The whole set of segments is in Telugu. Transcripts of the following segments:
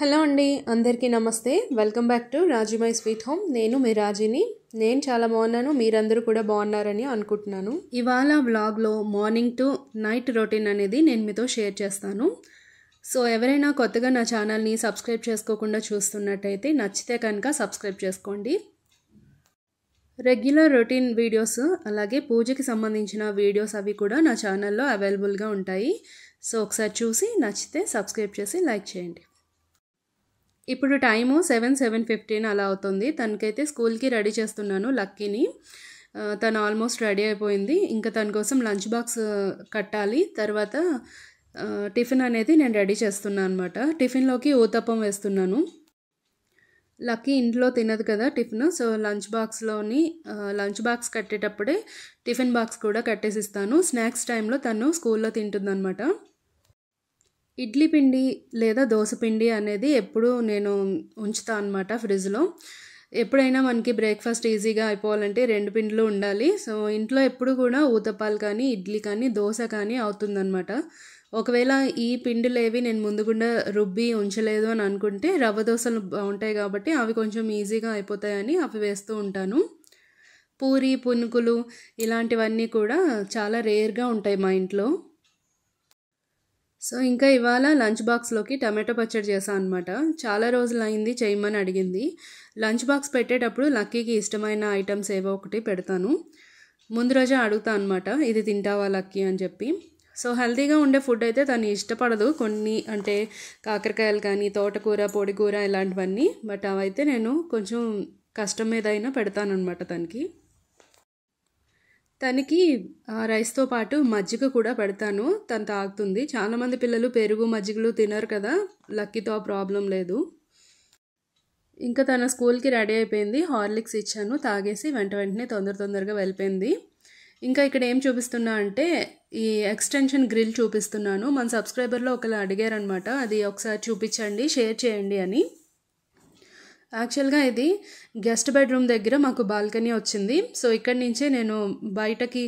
హలో అండి అందరికీ నమస్తే. Welcome back to Raji my sweet home. నేను మీ రాజీని. నేను చాలా బాగున్నాను మీరందరూ కూడా బాగున్నారని అనుకుంటున్నాను. ఇవాళ వ్లాగ్లో మార్నింగ్ టు నైట్ రొటీన్ అనేది నేను మీతో షేర్ చేస్తాను. సో ఎవరైనా కొత్తగా నా ఛానల్ని సబ్స్క్రైబ్ చేసుకోకుండా చూస్తున్నట్టయితే నచ్చితే కనుక సబ్స్క్రైబ్ చేసుకోండి. రెగ్యులర్ రొటీన్ వీడియోస్ అలాగే పూజకి సంబంధించిన వీడియోస్ అవి కూడా నా ఛానల్లో అవైలబుల్గా ఉంటాయి. సో ఒకసారి చూసి నచ్చితే సబ్స్క్రైబ్ చేసి లైక్ చేయండి. ఇప్పుడు టైము సెవెన్ సెవెన్ ఫిఫ్టీన్ అలా అవుతుంది. తనకైతే స్కూల్కి రెడీ చేస్తున్నాను లక్కీని. తను ఆల్మోస్ట్ రెడీ అయిపోయింది. ఇంకా తన కోసం లంచ్ బాక్స్ కట్టాలి. తర్వాత టిఫిన్ అనేది నేను రెడీ చేస్తున్నాను అనమాట టిఫిన్లోకి ఊతప్పం వేస్తున్నాను. లక్కీ ఇంట్లో తినదు కదా టిఫిన్. సో లంచ్ బాక్స్లోని లంచ్ బాక్స్ కట్టేటప్పుడే టిఫిన్ బాక్స్ కూడా కట్టేసిస్తాను. స్నాక్స్ టైంలో తను స్కూల్లో తింటుందన్నమాట. ఇడ్లీ పిండి లేదా దోశ పిండి అనేది ఎప్పుడు నేను ఉంచుతా అనమాట ఫ్రిడ్జ్లో. ఎప్పుడైనా మనకి బ్రేక్ఫాస్ట్ ఈజీగా అయిపోవాలంటే రెండు పిండిలు ఉండాలి. సో ఇంట్లో ఎప్పుడు కూడా ఊతప్పాలు కానీ ఇడ్లీ కానీ దోశ కానీ అవుతుందన్నమాట. ఒకవేళ ఈ పిండిలేవి నేను ముందుగుండా రుబ్బి ఉంచలేదు అని అనుకుంటే రవ్వ దోశలు బాగుంటాయి కాబట్టి అవి కొంచెం ఈజీగా అయిపోతాయని అవి వేస్తూ ఉంటాను. పూరి పునుకులు ఇలాంటివన్నీ కూడా చాలా రేర్గా ఉంటాయి మా ఇంట్లో. సో ఇంకా ఇవాళ లంచ్ బాక్స్లోకి టమాటో పచ్చడి చేశాను అనమాట చాలా రోజులు అయింది చేయమని అడిగింది. లంచ్ బాక్స్ పెట్టేటప్పుడు లక్కీకి ఇష్టమైన ఐటమ్స్ ఏవో ఒకటి పెడతాను. ముందు రోజే అడుగుతా అనమాట ఇది తింటావా లక్కీ? అని చెప్పి. సో హెల్తీగా ఉండే ఫుడ్ అయితే తను ఇష్టపడదు. కొన్ని అంటే కాకరకాయలు కానీ తోటకూర పొడికూర ఇలాంటివన్నీ. బట్ అవైతే నేను కొంచెం కష్టం మీద అయినా పెడతానమాట తనకి. తనకి ఆ రైస్తో పాటు మజ్జిగ కూడా పెడతాను. తను తాగుతుంది. చాలామంది పిల్లలు పెరుగు మజ్జిగలు తినరు కదా. లక్కీతో ఆ ప్రాబ్లం లేదు. ఇంకా తన స్కూల్కి రెడీ అయిపోయింది. హార్లిక్స్ ఇచ్చాను. తాగేసి వెంట వెంటనే తొందర తొందరగా వెళ్ళిపోయింది. ఇంకా ఇక్కడ ఏం చూపిస్తున్నా అంటే ఈ ఎక్స్టెన్షన్ గ్రిల్ చూపిస్తున్నాను. మన సబ్స్క్రైబర్లో ఒకరు అడిగారనమాట అది ఒకసారి చూపించండి షేర్ చేయండి అని. యాక్చువల్గా ఇది గెస్ట్ బెడ్రూమ్ దగ్గర మాకు బాల్కనీ వచ్చింది. సో ఇక్కడి నుంచే నేను బయటకి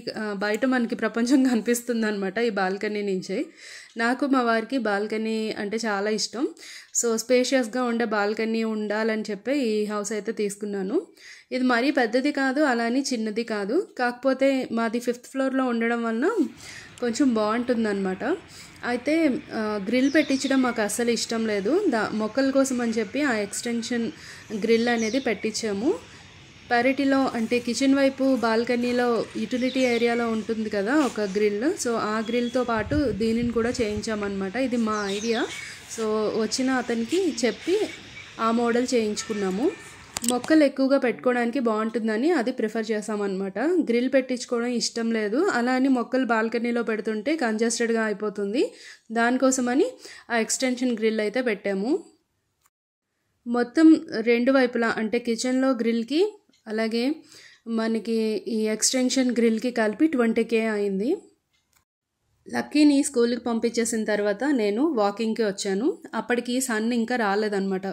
బయట మనకి ప్రపంచం కనిపిస్తుంది అనమాట ఈ బాల్కనీ నుంచే. నాకు మా వారికి బాల్కనీ అంటే చాలా ఇష్టం. సో స్పేషియస్గా ఉండే బాల్కనీ ఉండాలని చెప్పి ఈ హౌస్ అయితే తీసుకున్నాను. ఇది మరీ పెద్దది కాదు అలానే చిన్నది కాదు. కాకపోతే మాది ఫిఫ్త్ ఫ్లోర్లో ఉండడం వలన కొంచెం బాగుంటుందన్నమాట. అయితే గ్రిల్ పెట్టించడం మాకు అస్సలు ఇష్టం లేదు. దా మొక్కల కోసం అని చెప్పి ఆ ఎక్స్టెన్షన్ గ్రిల్ అనేది పెట్టించాము. పెరటిలో అంటే కిచెన్ వైపు బాల్కనీలో యూటిలిటీ ఏరియాలో ఉంటుంది కదా ఒక గ్రిల్. సో ఆ గ్రిల్తో పాటు దీనిని కూడా చేయించామన్నమాట. ఇది మా ఐడియా. సో వచ్చిన అతనికి చెప్పి ఆ మోడల్ చేయించుకున్నాము. మొక్కలు ఎక్కువగా పెట్టుకోవడానికి బాగుంటుందని అది ప్రిఫర్ చేసామన్నమాట గ్రిల్ పెట్టించుకోవడం ఇష్టం లేదు. అలా అని మొక్కలు బాల్కనీలో పెడుతుంటే కంజెస్టెడ్గా అయిపోతుంది. దానికోసమని ఆ ఎక్స్టెన్షన్ గ్రిల్ అయితే పెట్టాము. మొత్తం రెండు వైపులా అంటే కిచెన్లో గ్రిల్కి అలాగే మనకి ఈ ఎక్స్టెన్షన్ గ్రిల్కి కలిపి ట్వంటీ కే అయింది. లక్కీని స్కూల్కి పంపించేసిన తర్వాత నేను వాకింగ్కి వచ్చాను. అప్పటికి సన్ ఇంకా రాలేదన్నమాట.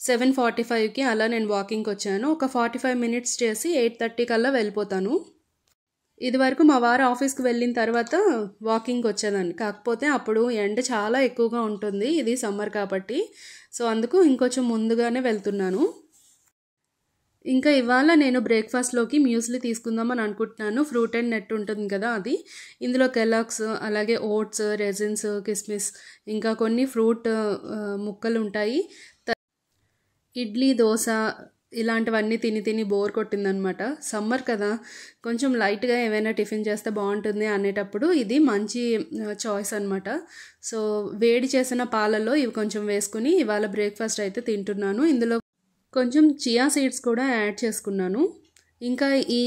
సెవెన్ ఫార్టీ ఫైవ్కి అలా నేను వాకింగ్కి వచ్చాను. ఒక ఫార్టీ ఫైవ్ మినిట్స్ చేసి ఎయిట్ థర్టీ కల్లా వెళ్ళిపోతాను. ఇదివరకు మా వారు ఆఫీస్కి వెళ్ళిన తర్వాత వాకింగ్కి వచ్చేదాన్ని. కాకపోతే అప్పుడు ఎండ చాలా ఎక్కువగా ఉంటుంది. ఇది సమ్మర్ కాబట్టి. సో అందుకు ఇంకొంచెం ముందుగానే వెళ్తున్నాను. ఇంకా ఇవాళ నేను బ్రేక్ఫాస్ట్లోకి మ్యూస్లీ తీసుకుందామని అనుకుంటున్నాను. ఫ్రూట్ అండ్ నెట్ ఉంటుంది కదా అది. ఇందులో కెలాక్స్ అలాగే ఓట్స్ రెజిన్స్ కిస్మిస్ ఇంకా కొన్ని ఫ్రూట్ ముక్కలు ఉంటాయి. ఇడ్లీ దోశ ఇలాంటివన్నీ తిని తిని బోర్ కొట్టిందనమాట. సమ్మర్ కదా కొంచెం లైట్గా ఏమైనా టిఫిన్ చేస్తే బాగుంటుంది అనేటప్పుడు ఇది మంచి చాయిస్ అనమాట. సో వేడి చేసిన పాలలో ఇవి కొంచెం వేసుకుని ఇవాళ బ్రేక్ఫాస్ట్ అయితే తింటున్నాను. ఇందులో కొంచెం చియా సీడ్స్ కూడా యాడ్ చేసుకున్నాను. ఇంకా ఈ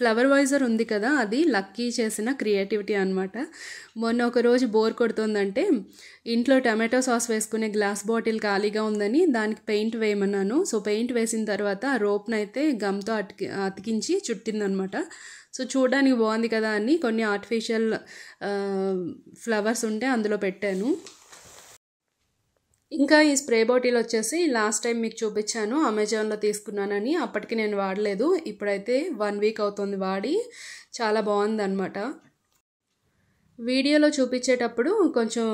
ఫ్లవర్ వైజర్ ఉంది కదా అది లక్కీ చేసిన క్రియేటివిటీ అనమాట మొన్న ఒక రోజు బోర్ కొడుతుందంటే ఇంట్లో టమాటో సాస్ వేసుకునే గ్లాస్ బాటిల్ ఖాళీగా ఉందని దానికి పెయింట్ వేయమన్నాను. సో పెయింట్ వేసిన తర్వాత ఆ రోప్ని అయితే గమ్తో అతికి అతికించి చుట్టిందనమాట సో చూడడానికి బాగుంది కదా అని కొన్ని ఆర్టిఫిషియల్ ఫ్లవర్స్ ఉంటే అందులో పెట్టాను. ఇంకా ఈ స్ప్రే బాటిల్ వచ్చేసి లాస్ట్ టైం మీకు చూపించాను అమెజాన్లో తీసుకున్నానని. అప్పటికి నేను వాడలేదు. ఇప్పుడైతే వన్ వీక్ అవుతుంది వాడి. చాలా బాగుంది అనమాట వీడియోలో చూపించేటప్పుడు కొంచెం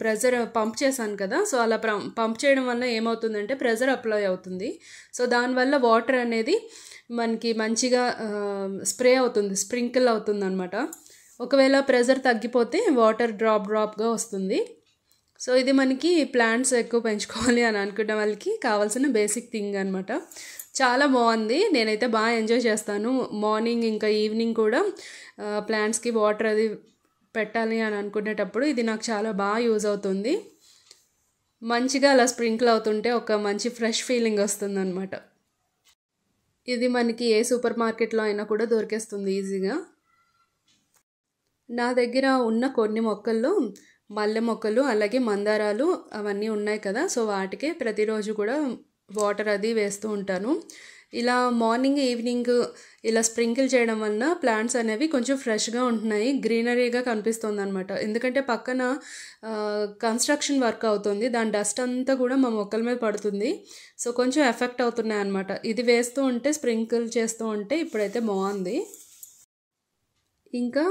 ప్రెజర్ పంప్ చేశాను కదా సో అలా పంప్ చేయడం వల్ల ఏమవుతుందంటే ప్రెజర్ అప్లై అవుతుంది. సో దానివల్ల వాటర్ అనేది మనకి మంచిగా స్ప్రే అవుతుంది స్ప్రింకిల్ అవుతుంది అనమాట ఒకవేళ ప్రెజర్ తగ్గిపోతే వాటర్ డ్రాప్ డ్రాప్గా వస్తుంది. సో ఇది మనకి ప్లాంట్స్ ఎక్కువ పెంచుకోవాలి అని అనుకున్న వాళ్ళకి కావాల్సిన బేసిక్ థింగ్ అనమాట చాలా బాగుంది. నేనైతే బాగా ఎంజాయ్ చేస్తాను. మార్నింగ్ ఇంకా ఈవినింగ్ కూడా ప్లాంట్స్కి వాటర్ అది పెట్టాలి అని అనుకునేటప్పుడు ఇది నాకు చాలా బాగా యూజ్ అవుతుంది. మంచిగా అలా స్ప్రింకిల్ అవుతుంటే ఒక మంచి ఫ్రెష్ ఫీలింగ్ వస్తుంది అనమాట ఇది మనకి ఏ సూపర్ మార్కెట్లో అయినా కూడా దొరికేస్తుంది ఈజీగా నా దగ్గర ఉన్న కొన్ని మొక్కల్లో మల్లె మొక్కలు అలాగే మందారాలు అవన్నీ ఉన్నాయి కదా. సో వాటికే ప్రతిరోజు కూడా వాటర్ అది వేస్తూ ఉంటాను. ఇలా మార్నింగ్ ఈవినింగ్ ఇలా స్ప్రింకిల్ చేయడం వలన ప్లాంట్స్ అనేవి కొంచెం ఫ్రెష్గా ఉంటున్నాయి. గ్రీనరీగా కనిపిస్తుంది అనమాట ఎందుకంటే పక్కన కన్స్ట్రక్షన్ వర్క్ అవుతుంది. దాని డస్ట్ అంతా కూడా మా మొక్కల మీద పడుతుంది. సో కొంచెం ఎఫెక్ట్ అవుతున్నాయి అనమాట ఇది వేస్తూ ఉంటే స్ప్రింకిల్ చేస్తూ ఉంటే ఇప్పుడైతే బాగుంది. ఇంకా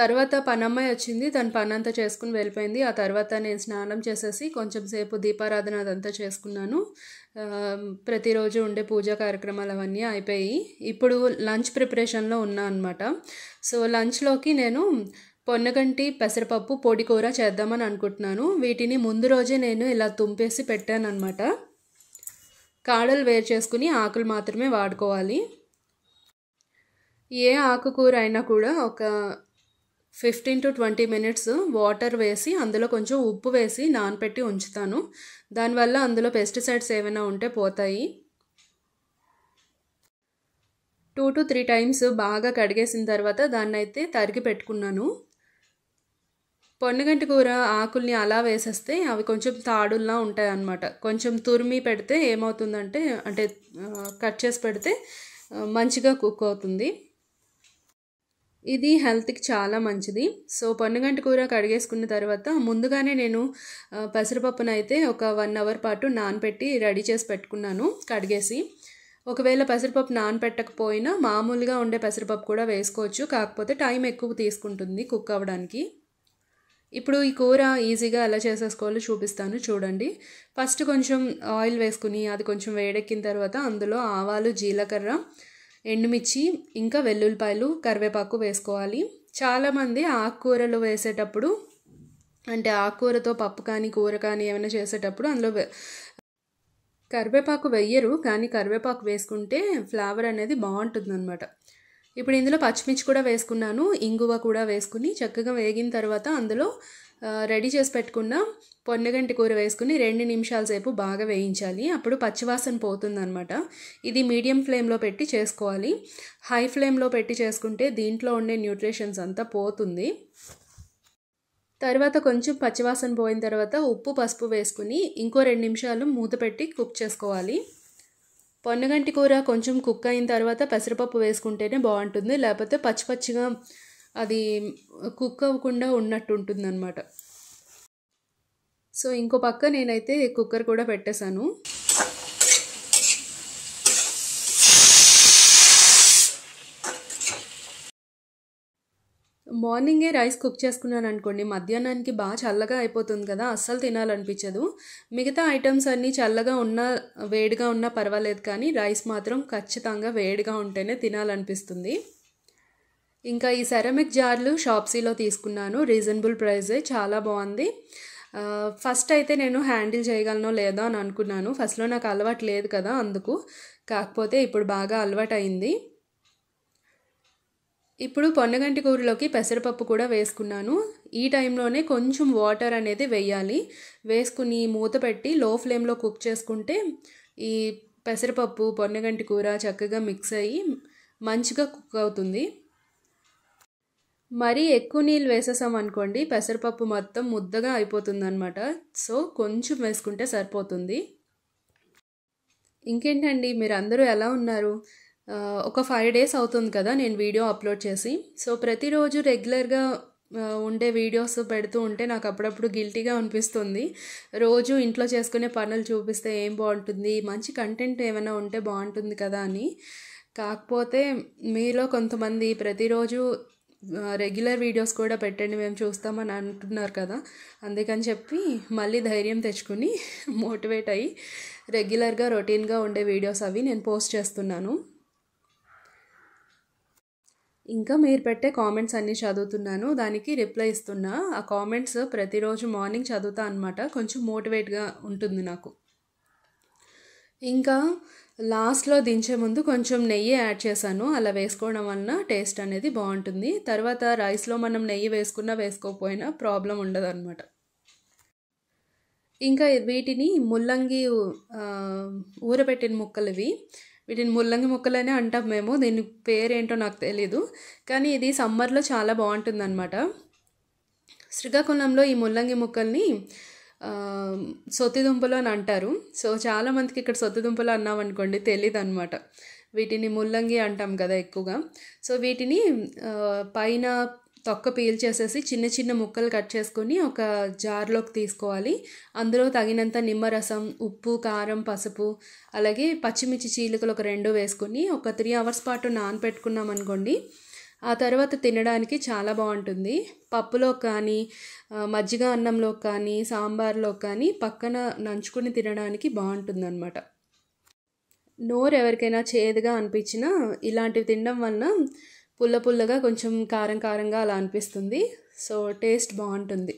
తర్వాత పనమ్మాయి వచ్చింది తను పని అంతా చేసుకుని వెళ్ళిపోయింది. ఆ తర్వాత నేను స్నానం చేసేసి కొంచెం సేపు దీపారాధన అదంతా చేసుకున్నాను. ప్రతిరోజు ఉండే పూజా కార్యక్రమాలు అవన్నీ అయిపోయి ఇప్పుడు లంచ్ ప్రిపరేషన్లో ఉన్నా అనమాట సో లంచ్లోకి నేను పొన్నగంటి పెసరపప్పు పొడి కూర చేద్దామని అనుకుంటున్నాను. వీటిని ముందు రోజే నేను ఇలా తుంపేసి పెట్టాను అనమాట కాడలు వేరు చేసుకుని ఆకులు మాత్రమే వాడుకోవాలి. ఏ ఆకుకూర అయినా కూడా ఒక fifteen to twenty minutes water వేసి అందులో కొంచెం ఉప్పు వేసి నానపెట్టి ఉంచుతాను. దానివల్ల అందులో పెస్టిసైడ్స్ ఏమైనా ఉంటే పోతాయి. టూ టు త్రీ టైమ్స్ బాగా కడిగేసిన తర్వాత దాన్ని అయితే తరిగి పెట్టుకున్నాను. పొన్నగంటి కూర ఆకుల్ని అలా వేసేస్తే అవి కొంచెం తాడుల్లా ఉంటాయి అన్నమాట కొంచెం తురిమి పెడితే ఏమవుతుందంటే అంటే కట్ చేసి పెడితే మంచిగా కుక్ అవుతుంది. ఇది హెల్త్కి చాలా మంచిది. సో పొన్నగంటి కూర కడిగేసుకున్న తర్వాత ముందుగానే నేను పెసరపప్పునైతే ఒక వన్ అవర్ పాటు నానపెట్టి రెడీ చేసి పెట్టుకున్నాను కడిగేసి. ఒకవేళ పెసరపప్పు నానపెట్టకపోయినా మామూలుగా ఉండే పెసరపప్పు కూడా వేసుకోవచ్చు. కాకపోతే టైం ఎక్కువ తీసుకుంటుంది కుక్ అవ్వడానికి. ఇప్పుడు ఈ కూర ఈజీగా ఎలా చేసేసుకోవాలో చూపిస్తాను చూడండి. ఫస్ట్ కొంచెం ఆయిల్ వేసుకుని అది కొంచెం వేడెక్కిన తర్వాత అందులో ఆవాలు జీలకర్ర ఎండుమిర్చి ఇంకా వెల్లుల్లిపాయలు కరివేపాకు వేసుకోవాలి. చాలామంది ఆకుకూరలు వేసేటప్పుడు అంటే ఆకుకూరతో పప్పు కానీ కూర కానీ ఏమైనా చేసేటప్పుడు అందులో కరివేపాకు వెయ్యరు కానీ కరివేపాకు వేసుకుంటే ఫ్లేవర్ అనేది బాగుంటుంది అనమాట ఇప్పుడు ఇందులో పచ్చిమిర్చి కూడా వేసుకున్నాను ఇంగువ కూడా వేసుకుని చక్కగా వేగిన తర్వాత అందులో రెడీ చేసి పెట్టుకున్న పొన్నగంటి కూర వేసుకుని రెండు నిమిషాల సేపు బాగా వేయించాలి. అప్పుడు పచ్చివాసన పోతుందనమాట ఇది మీడియం ఫ్లేమ్లో పెట్టి చేసుకోవాలి. హై ఫ్లేమ్లో పెట్టి చేసుకుంటే దీంట్లో ఉండే న్యూట్రిషన్స్ అంతా పోతుంది. తర్వాత కొంచెం పచ్చివాసన పోయిన తర్వాత ఉప్పు పసుపు వేసుకుని ఇంకో రెండు నిమిషాలు మూత పెట్టి కుక్ చేసుకోవాలి. పొన్నగంటి కూర కొంచెం కుక్ అయిన తర్వాత పెసరపప్పు వేసుకుంటేనే బాగుంటుంది. లేకపోతే పచ్చి పచ్చిగా అది కుక్ అవ్వకుండా ఉన్నట్టు ఉంటుంది అనమాట సో ఇంకో పక్క నేనైతే కుక్కర్ కూడా పెట్టేశాను. మార్నింగే రైస్ కుక్ చేసుకున్నాను అనుకోండి మధ్యాహ్నానికి బాగా చల్లగా అయిపోతుంది కదా అస్సలు తినాలనిపించదు. మిగతా ఐటమ్స్ అన్నీ చల్లగా ఉన్నా వేడిగా ఉన్నా పర్వాలేదు కానీ రైస్ మాత్రం ఖచ్చితంగా వేడిగా ఉంటేనే తినాలనిపిస్తుంది. ఇంకా ఈ సెరమిక్ జార్లు షాప్సీలో తీసుకున్నాను. రీజనబుల్ ప్రైజే చాలా బాగుంది. ఫస్ట్ అయితే నేను హ్యాండిల్ చేయగలనో లేదో అని అనుకున్నాను. ఫస్ట్లో నాకు అలవాటు లేదు కదా అందుకు. కాకపోతే ఇప్పుడు బాగా అలవాటు అయింది. ఇప్పుడు పొన్నగంటి కూరలోకి పెసరపప్పు కూడా వేసుకున్నాను. ఈ టైంలోనే కొంచెం వాటర్ అనేది వేయాలి. వేసుకుని మూత పెట్టి లో ఫ్లేమ్లో కుక్ చేసుకుంటే ఈ పెసరపప్పు పొన్నగంటి కూర చక్కగా మిక్స్ అయ్యి మంచిగా కుక్ అవుతుంది. మరీ ఎక్కువ నీళ్ళు వేసేసాం అనుకోండి పెసరపప్పు మొత్తం ముద్దగా అయిపోతుంది అనమాట సో కొంచెం వేసుకుంటే సరిపోతుంది. ఇంకేంటండి మీరు అందరూ ఎలా ఉన్నారు? ఒక ఫైవ్ డేస్ అవుతుంది కదా నేను వీడియో అప్లోడ్ చేసి. సో ప్రతిరోజు రెగ్యులర్గా ఉండే వీడియోస్ పెడుతూ ఉంటే నాకు అప్పుడప్పుడు గిల్టీగా అనిపిస్తుంది. రోజు ఇంట్లో చేసుకునే పనులు చూపిస్తే ఏం బాగుంటుంది మంచి కంటెంట్ ఏమైనా ఉంటే బాగుంటుంది కదా అని. కాకపోతే మీలో కొంతమంది ప్రతిరోజు రెగ్యులర్ వీడియోస్ కూడా పెట్టండి మేము చూస్తామని అంటున్నారు కదా. అందుకని చెప్పి మళ్ళీ ధైర్యం తెచ్చుకుని మోటివేట్ అయ్యి రెగ్యులర్గా రొటీన్గా ఉండే వీడియోస్ అవి నేను పోస్ట్ చేస్తున్నాను. ఇంకా మీరు పెట్టే కామెంట్స్ అన్నీ చదువుతున్నాను. దానికి రిప్లై ఇస్తున్నా. ఆ కామెంట్స్ ప్రతిరోజు మార్నింగ్ చదువుతా అనమాట కొంచెం మోటివేట్గా ఉంటుంది నాకు. ఇంకా లాస్ట్లో దించే ముందు కొంచెం నెయ్యి యాడ్ చేశాను. అలా వేసుకోవడం వలన టేస్ట్ అనేది బాగుంటుంది. తర్వాత రైస్లో మనం నెయ్యి వేసుకున్నా వేసుకోకపోయినా ప్రాబ్లం ఉండదు అనమాట ఇంకా వీటిని ముల్లంగి ఊరబెట్టిన ముక్కలు ఇవి వీటిని ముల్లంగి ముక్కలనే అంటాం మేము. దీని పేరేంటో నాకు తెలీదు. కానీ ఇది సమ్మర్లో చాలా బాగుంటుంది అనమాట శ్రీకాకుళంలో ఈ ముల్లంగి ముక్కల్ని సొత్తిదుంపలు అని అంటారు. సో చాలామందికి ఇక్కడ సొత్తిదుంపలు అన్నామనుకోండి తెలియదు అనమాట వీటిని ముల్లంగి అంటాం కదా ఎక్కువగా. సో వీటిని పైన తొక్క పీల్చేసేసి చిన్న చిన్న ముక్కలు కట్ చేసుకొని ఒక జార్లోకి తీసుకోవాలి. అందులో తగినంత నిమ్మరసం ఉప్పు కారం పసుపు అలాగే పచ్చిమిర్చి చీలికలు ఒక రెండు వేసుకొని ఒక త్రీ అవర్స్ పాటు నానపెట్టుకున్నాం అనుకోండి ఆ తర్వాత తినడానికి చాలా బాగుంటుంది. పప్పులో కానీ మజ్జిగ అన్నంలో కానీ సాంబార్లో కానీ పక్కన నంచుకుని తినడానికి బాగుంటుంది అనమాట నోరు ఎవరికైనా చేదుగా అనిపించినా ఇలాంటివి తినడం వలన పుల్ల పుల్లగా కొంచెం కారం కారంగా అలా అనిపిస్తుంది. సో టేస్ట్ బాగుంటుంది.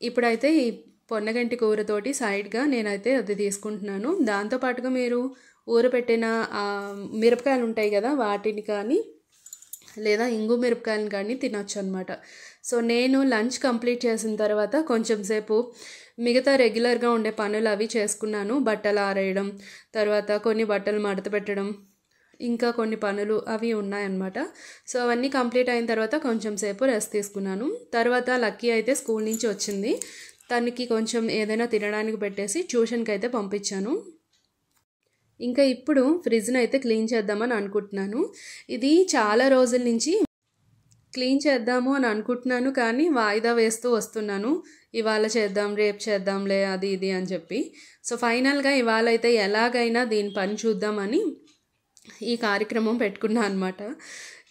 ఇప్పుడైతే ఈ పొన్నగంటి కూరతోటి సైడ్గా నేనైతే అది తీసుకుంటున్నాను. దాంతోపాటుగా మీరు ఊరపెట్టిన మిరపకాయలు ఉంటాయి కదా వాటిని కానీ లేదా ఇంగు మిరపకాయలను కానీ తినొచ్చు అనమాట సో నేను లంచ్ కంప్లీట్ చేసిన తర్వాత కొంచెం సేపు మిగతా రెగ్యులర్గా ఉండే పనులు అవి చేసుకున్నాను. బట్టలు ఆరేయడం తర్వాత కొన్ని బట్టలు మడత పెట్టడం ఇంకా కొన్ని పనులు అవి ఉన్నాయన్నమాట సో అవన్నీ కంప్లీట్ అయిన తర్వాత కొంచెం సేపు రెస్ట్ తీసుకున్నాను. తర్వాత లక్కీ అయితే స్కూల్ నుంచి వచ్చింది. తనకి కొంచెం ఏదైనా తినడానికి పెట్టేసి ట్యూషన్కి అయితే పంపించాను. ఇంకా ఇప్పుడు ఫ్రిడ్జ్ని అయితే క్లీన్ చేద్దామని అనుకుంటున్నాను. ఇది చాలా రోజుల నుంచి క్లీన్ చేద్దాము అని అనుకుంటున్నాను కానీ వాయిదా వేస్తూ వస్తున్నాను. ఇవాళ చేద్దాం రేపు చేద్దాంలే అది ఇది అని చెప్పి. సో ఫైనల్గా ఇవాళ అయితే ఎలాగైనా దీని పని చూద్దామని ఈ కార్యక్రమం పెట్టుకున్నా అనమాట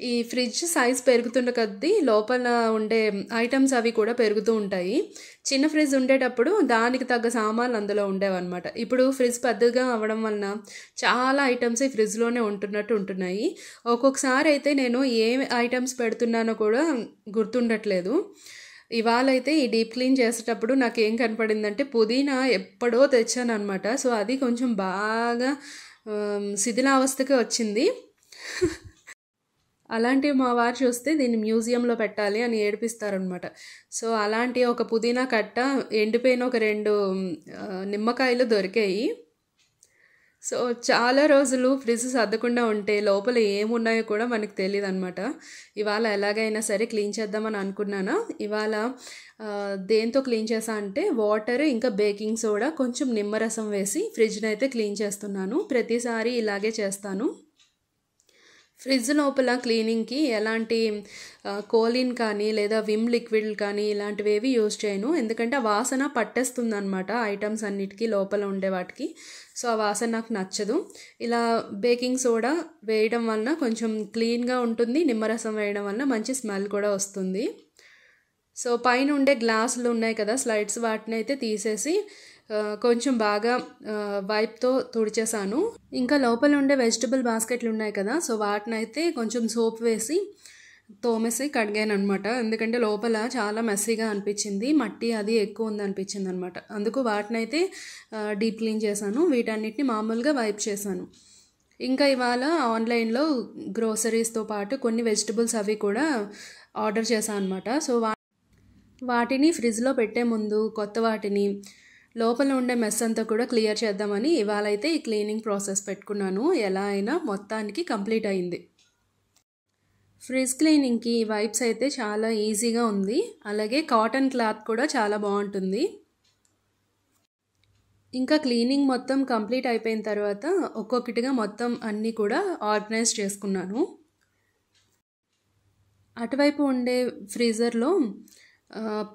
ఈ ఫ్రిడ్జ్ సైజ్ పెరుగుతున్న కొద్దీ లోపల ఉండే ఐటమ్స్ అవి కూడా పెరుగుతూ ఉంటాయి. చిన్న ఫ్రిడ్జ్ ఉండేటప్పుడు దానికి తగ్గ సామాన్లు అందులో ఉండేవన్నమాట. ఇప్పుడు ఫ్రిడ్జ్ పెద్దగా అవ్వడం వలన చాలా ఐటమ్స్ ఈ ఫ్రిడ్జ్లోనే ఉంటున్నట్టు ఉంటున్నాయి. ఒక్కొక్కసారి అయితే నేను ఏ ఐటమ్స్ పెడుతున్నానో కూడా గుర్తుండట్లేదు. ఇవాళ అయితే ఈ డీప్ క్లీన్ చేసేటప్పుడు నాకు ఏం కనపడిందంటే పుదీనా ఎప్పుడో తెచ్చాను అనమాట సో అది కొంచెం బాగా శిథిలావస్థకి వచ్చింది. అలాంటివి మా వారు చూస్తే దీన్ని మ్యూజియంలో పెట్టాలి అని ఏడిపిస్తారనమాట సో అలాంటి ఒక పుదీనా కట్ట ఎండిపోయిన ఒక రెండు నిమ్మకాయలు దొరికాయి. సో చాలా రోజులు ఫ్రిడ్జ్ సర్దకుండా ఉంటే లోపల ఏమున్నాయో కూడా మనకు తెలియదు అనమాట ఇవాళ ఎలాగైనా సరే క్లీన్ చేద్దామని అనుకున్నాను? ఇవాళ దేంతో క్లీన్ చేసా అంటే వాటర్ ఇంకా బేకింగ్ సోడా కొంచెం నిమ్మరసం వేసి ఫ్రిడ్జ్ని అయితే క్లీన్ చేస్తున్నాను. ప్రతిసారి ఇలాగే చేస్తాను. ఫ్రిడ్జ్ లోపల క్లీనింగ్కి ఎలాంటి కోలిన్ కానీ లేదా విమ్ లిక్విడ్ కానీ ఇలాంటివి ఏవి యూజ్ చేయను. ఎందుకంటే ఆ వాసన పట్టేస్తుంది అనమాట ఐటమ్స్ అన్నిటికీ లోపల ఉండే వాటికి. సో ఆ వాసన నాకు నచ్చదు. ఇలా బేకింగ్ సోడా వేయడం వలన కొంచెం క్లీన్గా ఉంటుంది నిమ్మరసం వేయడం వలన మంచి స్మెల్ కూడా వస్తుంది. సో పైన ఉండే గ్లాసులు ఉన్నాయి కదా స్లైడ్స్ వాటిని అయితే తీసేసి కొంచెం బాగా వైప్తో తుడిచేసాను ఇంకా లోపల ఉండే వెజిటబుల్ బాస్కెట్లు ఉన్నాయి కదా సో వాటిని అయితే కొంచెం సోప్ వేసి తోమేసి కడిగాను అనమాట ఎందుకంటే లోపల చాలా మెస్సీగా అనిపించింది మట్టి అది ఎక్కువ ఉంది అనిపించింది అనమాట అందుకు వాటిని అయితే డీప్ క్లీన్ చేశాను వీటన్నిటిని మామూలుగా వైప్ చేశాను. ఇంకా ఇవాళ ఆన్లైన్లో గ్రోసరీస్తో పాటు కొన్ని వెజిటబుల్స్ అవి కూడా ఆర్డర్ చేశాను అనమాట సో వా వాటిని ఫ్రిడ్జ్లో పెట్టే ముందు కొత్త వాటిని లోపల ఉండే మెస్ అంతా కూడా క్లియర్ చేద్దామని ఇవాళ అయితే ఈ క్లీనింగ్ ప్రాసెస్ పెట్టుకున్నాను. ఎలా అయినా మొత్తానికి కంప్లీట్ అయింది. ఫ్రిడ్జ్ క్లీనింగ్కి వైప్స్ అయితే చాలా ఈజీగా ఉంది. అలాగే కాటన్ క్లాత్ కూడా చాలా బాగుంటుంది. ఇంకా క్లీనింగ్ మొత్తం కంప్లీట్ అయిపోయిన తర్వాత ఒక్కొక్కటిగా మొత్తం అన్నీ కూడా ఆర్గనైజ్ చేసుకున్నాను. అటువైపు ఉండే ఫ్రీజర్లో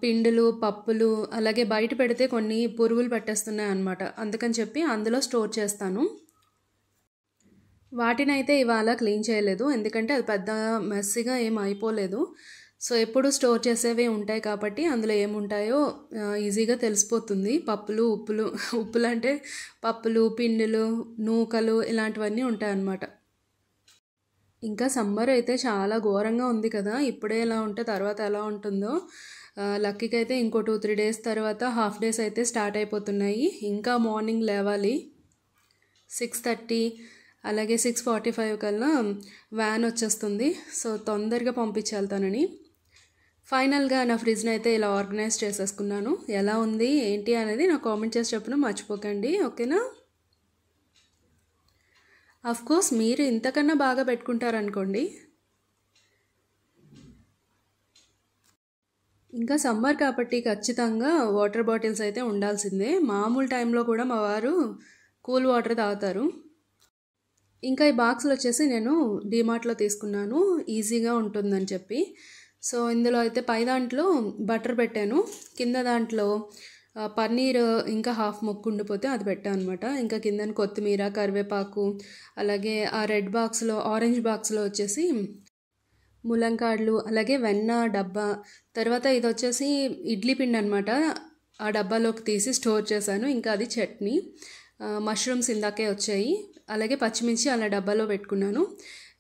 పిండిలు పప్పులు అలాగే బయట పెడితే కొన్ని పురుగులు పట్టేస్తున్నాయి అనమాట అందుకని చెప్పి అందులో స్టోర్ చేస్తాను. వాటినైతే ఇవాళ క్లీన్ చేయలేదు. ఎందుకంటే అది పెద్ద మెస్సీగా ఏం అయిపోలేదు. సో ఎప్పుడు స్టోర్ చేసేవి ఉంటాయి కాబట్టి అందులో ఏముంటాయో ఈజీగా తెలిసిపోతుంది. పప్పులు ఉప్పులు ఉప్పులు అంటే పప్పులు పిండిలు నూకలు ఇలాంటివన్నీ ఉంటాయన్నమాట ఇంకా సమ్మర్ అయితే చాలా ఘోరంగా ఉంది కదా. ఇప్పుడే ఎలా ఉంటే తర్వాత ఎలా ఉంటుందో. లక్కీకి అయితే ఇంకో టూ త్రీ డేస్ తర్వాత హాఫ్ డేస్ అయితే స్టార్ట్ అయిపోతున్నాయి. ఇంకా మార్నింగ్ లేవాలి. సిక్స్ థర్టీ అలాగే సిక్స్ ఫార్టీ ఫైవ్ కల్లా వ్యాన్ వచ్చేస్తుంది. సో తొందరగా పంపించేళ్తానని ఫైనల్గా నా ఫ్రిడ్జ్ని అయితే ఇలా ఆర్గనైజ్ చేసేసుకున్నాను. ఎలా ఉంది ఏంటి అనేది నా కామెంట్ చేసి చెప్పడం మర్చిపోకండి. ఓకేనా? అఫ్ కోర్స్ మీరు ఇంతకన్నా బాగా పెట్టుకుంటారనుకోండి. ఇంకా సమ్మర్ కాబట్టి ఖచ్చితంగా వాటర్ బాటిల్స్ అయితే ఉండాల్సిందే. మామూలు టైంలో కూడా మా వారు కూల్ వాటర్ తాగుతారు. ఇంకా ఈ బాక్స్లు వచ్చేసి నేను డీమార్ట్లో తీసుకున్నాను. ఈజీగా ఉంటుందని చెప్పి. సో ఇందులో అయితే పై దాంట్లో బటర్ పెట్టాను. కింద దాంట్లో పన్నీర్ ఇంకా హాఫ్ ముక్కు ఉండిపోతే అది పెట్టాను అనమాట ఇంకా కింద కొత్తిమీర కరివేపాకు అలాగే ఆ రెడ్ బాక్స్లో ఆరెంజ్ బాక్స్లో వచ్చేసి ములంకాడలు అలాగే వెన్న డబ్బా. తర్వాత ఇది వచ్చేసి ఇడ్లీ పిండి అనమాట ఆ డబ్బాలోకి తీసి స్టోర్ చేశాను. ఇంకా అది చట్నీ. మష్రూమ్స్ ఇందాకే వచ్చాయి. అలాగే పచ్చిమిర్చి అలా డబ్బాలో పెట్టుకున్నాను.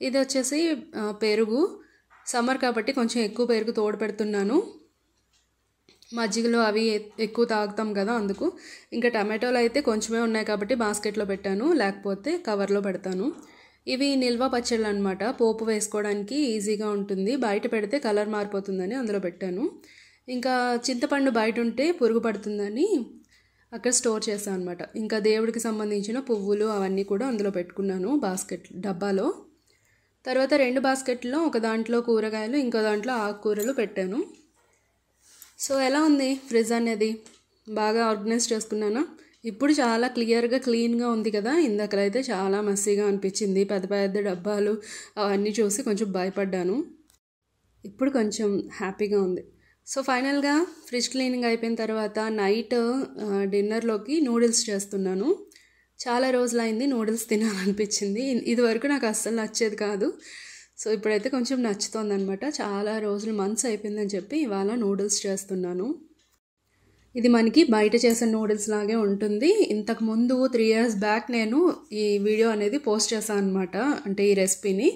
ఇది వచ్చేసి పెరుగు. సమ్మర్ కాబట్టి కొంచెం ఎక్కువ పెరుగు తోడు పెడుతున్నాను. మజ్జిగలో అవి ఎక్కువ తాగుతాం కదా అందుకు. ఇంకా టమాటోలు అయితే కొంచెమే ఉన్నాయి కాబట్టి బాస్కెట్లో పెట్టాను. లేకపోతే కవర్లో పెడతాను. ఇవి నిల్వ పచ్చళ్ళు అనమాట పోపు వేసుకోవడానికి ఈజీగా ఉంటుంది. బయట పెడితే కలర్ మారిపోతుందని అందులో పెట్టాను. ఇంకా చింతపండు బయట ఉంటే పురుగు పడుతుందని అక్కడ స్టోర్ చేస్తాను అనమాట ఇంకా దేవుడికి సంబంధించిన పువ్వులు అవన్నీ కూడా అందులో పెట్టుకున్నాను బాస్కెట్ డబ్బాలో. తర్వాత రెండు బాస్కెట్లో ఒక దాంట్లో కూరగాయలు ఇంకో దాంట్లో ఆకుకూరలు పెట్టాను. సో ఎలా ఉంది ఫ్రిడ్జ్ అనేది? బాగా ఆర్గనైజ్ చేసుకున్నానా? ఇప్పుడు చాలా క్లియర్గా క్లీన్గా ఉంది కదా. ఇందాకలైతే చాలా మస్సీగా అనిపించింది. పెద్ద పెద్ద డబ్బాలు అవన్నీ చూసి కొంచెం భయపడ్డాను. ఇప్పుడు కొంచెం హ్యాపీగా ఉంది. సో ఫైనల్గా ఫ్రిడ్జ్ క్లీనింగ్ అయిపోయిన తర్వాత నైట్ డిన్నర్లోకి నూడిల్స్ చేస్తున్నాను. చాలా రోజులైంది నూడిల్స్ తినాలనిపించింది. ఇది వరకు నాకు అస్సలు నచ్చేది కాదు. సో ఇప్పుడైతే కొంచెం నచ్చుతోంది అనమాట చాలా రోజులు మంత్స్ అయిపోయిందని చెప్పి ఇవాళ నూడిల్స్ చేస్తున్నాను. ఇది మనకి బయట చేసే నూడిల్స్ లాగే ఉంటుంది. ఇంతకు ముందు త్రీ ఇయర్స్ బ్యాక్ నేను ఈ వీడియో అనేది పోస్ట్ చేశాను అనమాట అంటే ఈ రెసిపీని.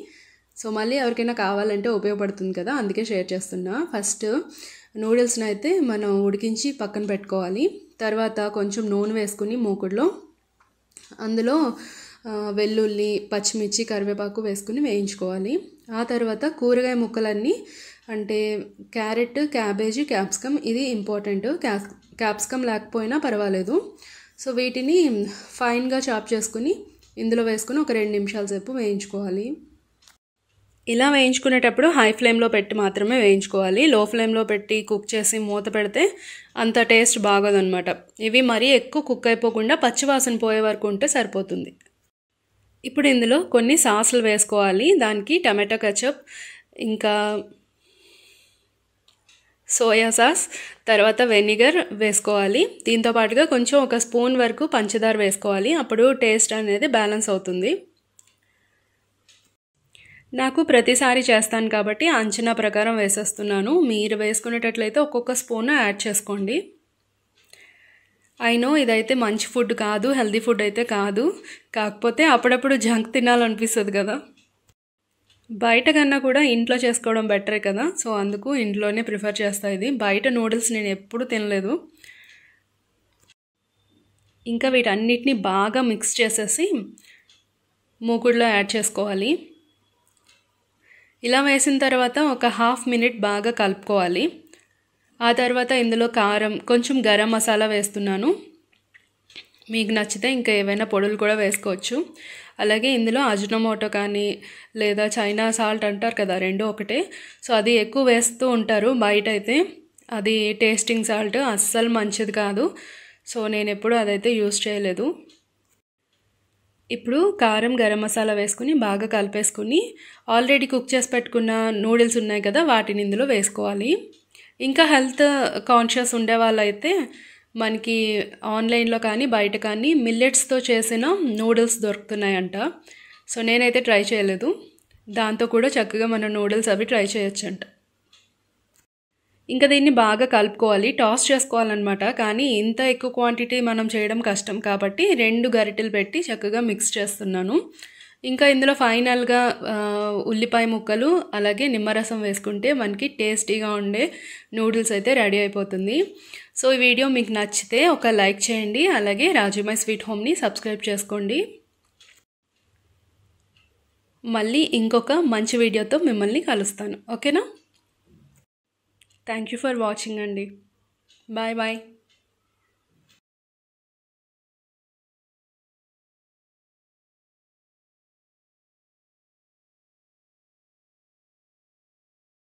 సో మళ్ళీ ఎవరికైనా కావాలంటే ఉపయోగపడుతుంది కదా అందుకే షేర్ చేస్తున్నా. ఫస్ట్ నూడిల్స్ని అయితే మనం ఉడికించి పక్కన పెట్టుకోవాలి. తర్వాత కొంచెం నూనె వేసుకుని మూకుడులో అందులో వెల్లుల్లి పచ్చిమిర్చి కరివేపాకు వేసుకుని వేయించుకోవాలి. ఆ తర్వాత కూరగాయ ముక్కలన్నీ అంటే క్యారెట్ క్యాబేజీ క్యాప్సికమ్ ఇది ఇంపార్టెంట్ క్యాప్ క్యాప్సికమ్ లేకపోయినా పర్వాలేదు సో వీటిని ఫైన్గా చాప్ చేసుకుని ఇందులో వేసుకుని ఒక రెండు నిమిషాల సేపు వేయించుకోవాలి ఇలా వేయించుకునేటప్పుడు హై ఫ్లేమ్లో పెట్టి మాత్రమే వేయించుకోవాలి లో ఫ్లేమ్లో పెట్టి కుక్ చేసి మూత పెడితే అంత టేస్ట్ బాగోదన్నమాట. ఇవి మరీ ఎక్కువ కుక్ అయిపోకుండా పచ్చివాసన పోయే వరకు ఉంటే సరిపోతుంది. ఇప్పుడు ఇందులో కొన్ని సాసులు వేసుకోవాలి. దానికి టమాటో కచప్ ఇంకా సోయా సాస్ తర్వాత వెనిగర్ వేసుకోవాలి. దీంతో పాటుగా కొంచెం ఒక స్పూన్ వరకు పంచదార వేసుకోవాలి. అప్పుడు టేస్ట్ అనేది బ్యాలెన్స్ అవుతుంది. నాకు ప్రతిసారి చేస్తాను కాబట్టి అంచనా ప్రకారం వేసేస్తున్నాను. మీరు వేసుకునేటట్లయితే ఒక్కొక్క స్పూన్ యాడ్ చేసుకోండి. అయినో ఇదైతే మంచి ఫుడ్ కాదు హెల్దీ ఫుడ్ అయితే కాదు. కాకపోతే అప్పుడప్పుడు జంక్ తినాలనిపిస్తుంది కదా. బయట కన్నా కూడా ఇంట్లో చేసుకోవడం బెటరే కదా. సో అందుకు ఇంట్లోనే ప్రిఫర్ చేస్తా ఇది. బయట నూడిల్స్ నేను ఎప్పుడు తినలేదు. ఇంకా వీటన్నిటిని బాగా మిక్స్ చేసేసి మూకుడులో యాడ్ చేసుకోవాలి. ఇలా వేసిన తర్వాత ఒక హాఫ్ మినిట్ బాగా కలుపుకోవాలి. ఆ తర్వాత ఇందులో కారం కొంచెం గరం మసాలా వేస్తున్నాను. మీకు నచ్చితే ఇంకా ఏవైనా పొడులు కూడా వేసుకోవచ్చు. అలాగే ఇందులో అజినోమోటో కానీ లేదా చైనా సాల్ట్ అంటారు కదా రెండు ఒకటే. సో అది ఎక్కువ వేస్తూ ఉంటారు. బయట అయితే అది టేస్టింగ్ సాల్ట్ అస్సలు మంచిది కాదు. సో నేను ఎప్పుడూ అదైతే యూస్ చేయలేదు. ఇప్పుడు కారం గరం మసాలా వేసుకుని బాగా కలిపేసుకుని ఆల్రెడీ కుక్ చేసి పెట్టుకున్న నూడిల్స్ ఉన్నాయి కదా వాటిని ఇందులో వేసుకోవాలి. ఇంకా హెల్త్ కాన్షియస్ ఉండే వాళ్ళైతే మనకి ఆన్లైన్లో కానీ బయట కానీ మిల్లెట్స్తో చేసిన నూడిల్స్ దొరుకుతున్నాయంట. సో నేనైతే ట్రై చేయలేదు. దాంతో కూడా చక్కగా మనం నూడిల్స్ అవి ట్రై చేయొచ్చంట. ఇంకా దీన్ని బాగా కలుపుకోవాలి టాస్ చేసుకోవాలన్నమాట. కానీ ఇంత ఎక్కువ క్వాంటిటీ మనం చేయడం కష్టం కాబట్టి రెండు గరిటెలు పెట్టి చక్కగా మిక్స్ చేస్తున్నాను. ఇంకా ఇందులో ఫైనల్గా ఉల్లిపాయ ముక్కలు అలాగే నిమ్మరసం వేసుకుంటే మనకి టేస్టీగా ఉండే నూడిల్స్ అయితే రెడీ అయిపోతుంది. సో ఈ వీడియో మీకు నచ్చితే ఒక లైక్ చేయండి అలాగే రాజుమై స్వీట్ హోమ్ని సబ్స్క్రైబ్ చేసుకోండి. మళ్ళీ ఇంకొక మంచి వీడియోతో మిమ్మల్ని కలుస్తాను. ఓకేనా? థ్యాంక్ యూ ఫర్ వాచింగ్ అండి. Bye bye.